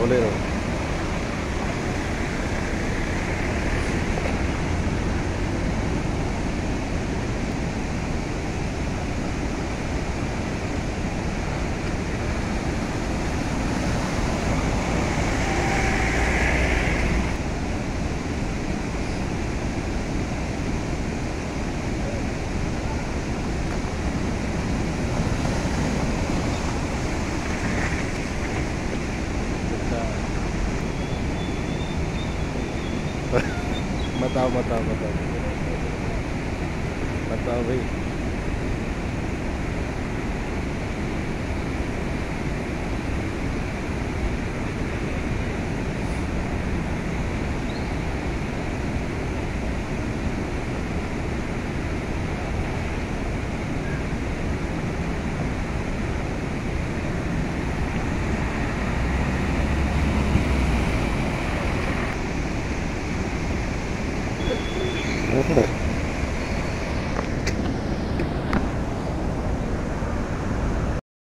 不累了 बताओ बताओ बताओ। बताओ भाई। Mm-hmm.